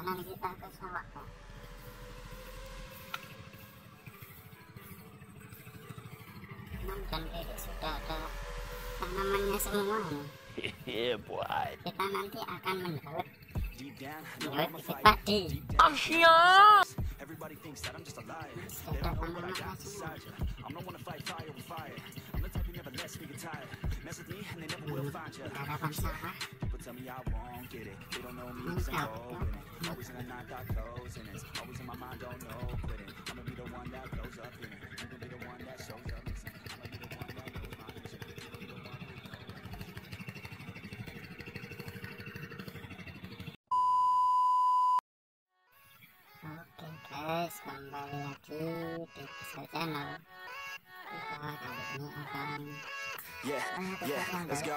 perjalanan kita ke sawah dan kiri sudah ada tanamannya semua ini yeah, boy. kita nanti akan mendaur bibit padi Asia! Everybody thinks that I'm just a liar. sudah ada tanamannya semua I'm the one to fight fire with fire. I'm the type who never lets me get tired. Mess with me and they never will find sawah People tell me I won't get it. They don't know me 'cause I'm. Always in the night, got clothes in it. Always in my mind, don't know quitting. I'ma be the one that blows up in it. You can be the one that shows up. Listen, I'ma be the one that knows my mission. Be the one who Oke guys, kembali lagi di Pixel Channel. Kita kali ini akan Yeah, yeah, let's go.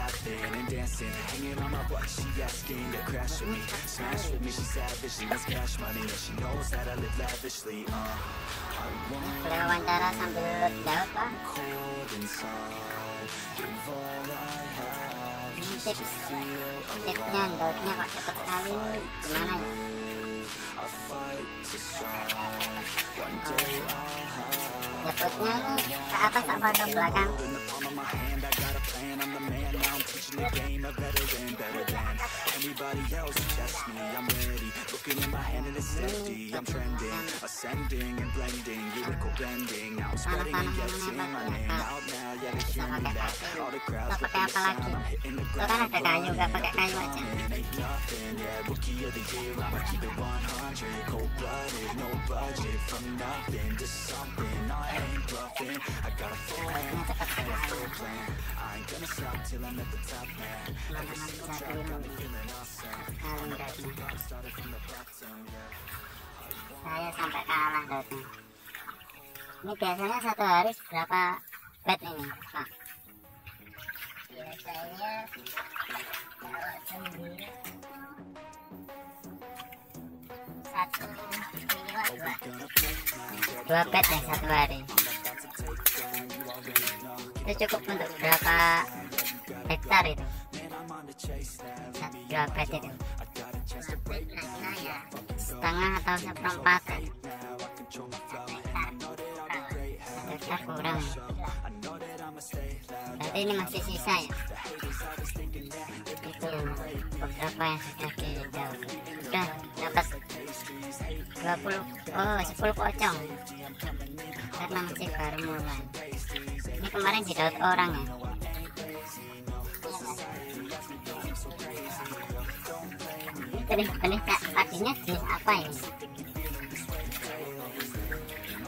laughing and dancing, hanging on my butt, she asking to crash with me, smash with me, she savage, she wants cash money, and she knows that I live lavishly. Uh, I want boleh wawancara sambil Ini just tips tipsnya daurnya kok cepet sekali. Gimana ya? Jeputnya ini ke atas apa ke belakang? I'm the game a better than, better than anybody else. Test me, I'm ready. Looking in my hand and it's empty. I'm trending, ascending and blending, lyrical bending. Now I'm spreading and getting my name out apa lagi? I'm hitting the Itu ground. ada kayu, nggak pakai kayu aja. Nothing, ain't nothing, yeah. Rookie of the year, I'ma keep it 100. Cold blooded, no budget. From nothing to something, I ain't bluffing. I got a full hand Daurnya cepet and a sekali. full plan. I ain't gonna stop till I'm at the top, man. Every Teman-teman single bisa track got me terima feeling awesome. sekali daurnya. I started from the bottom, yeah. Saya sampai kalah daurnya. Ini biasanya satu hari berapa bed ini Pak? Biasanya kalau sendiri satu dua dua. Dua bed ya satu hari. Itu cukup untuk berapa hektar itu? Satu dua bed itu. Nah, ya, setengah atau seperempat ya. hektar kurang. Berarti ini masih sisa ya? Itu beberapa yang sudah didaur sudah dapat 20 oh 10 pocong. Karena masih baru mulai. Ini kemarin didaur orang ya? Ini benih-benih kak padinya jenis apa ini?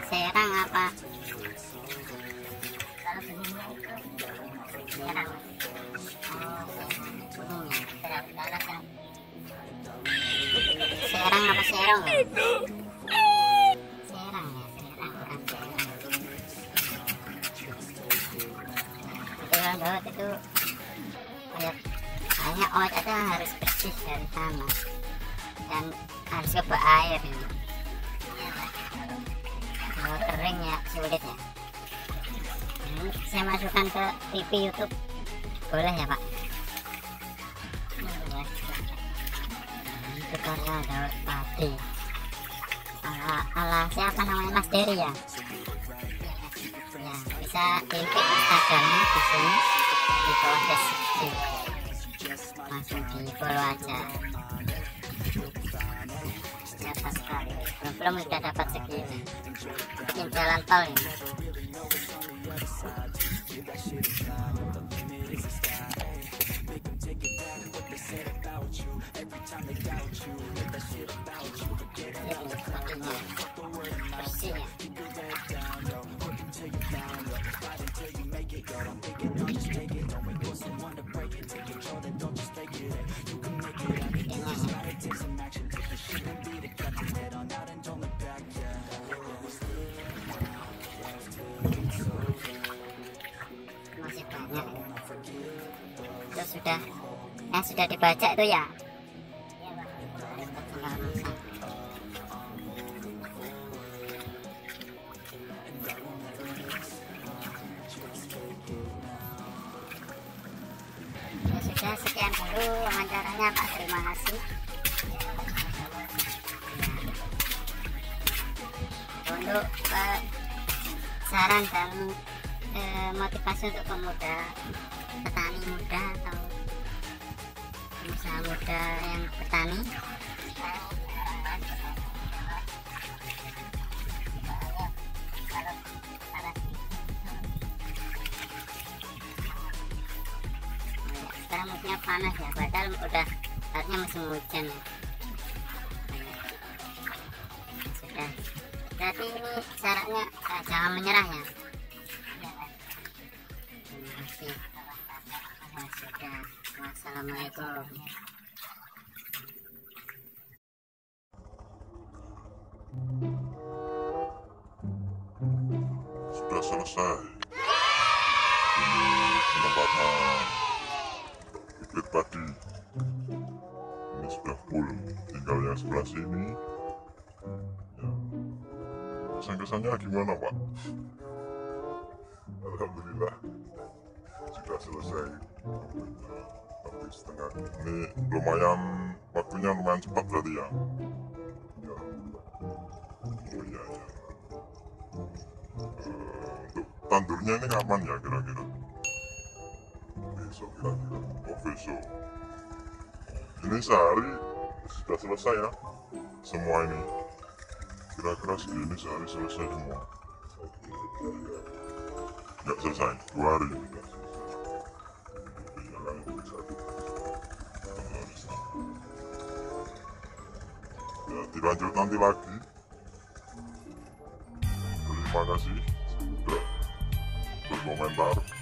Serang apa serang oh serang apa serong? Serang ya serang bukan serang. Itu dawet itu. Kayak hanya itu harus bersih dari tanah dan harus ke air ini. Kalau kering ya sulit ya saya masukkan ke TV YouTube. Boleh ya pak? Itu karya daun padi ala, ala siapa namanya? Mas Dery ya? Ya bisa diinput Instagramnya di sini. Di bawah deskripsi. Langsung di follow aja. Sekali? Belum belum udah dapat segini. Bikin jalan tol ini website. You that shit the limit is the sky. Make them take it back what they said about you. Every time they doubt you, that shit about you. Forget about the crowd. Fuck the word of mouth. Sudah yang sudah dibaca itu ya? Ya sudah sekian dulu wawancaranya Pak. Terima kasih. Untuk eh, saran dan eh, motivasi untuk pemuda petani muda atau usaha muda yang petani sekarang musimnya panas ya padahal udah saatnya musim hujan ya. Sudah. Berarti ini syaratnya eh, jangan menyerah ya kasih sudah wassalamualaikum sudah selesai ini bibit padi. Ini sudah full. Tinggal yang sebelah sini. Ya. kesan-kesannya gimana pak? Alhamdulillah sudah selesai hampir setengah ini lumayan waktunya lumayan cepat berarti ya ya oh iya ya untuk tandurnya ini kapan ya kira-kira? Besok kira-kira. Oh besok. Ini sehari sudah selesai ya semua ini. Kira-kira segini sehari selesai semua. Nggak selesai, dua hari. Dilanjut nanti lagi. Terima kasih sudah berkomentar.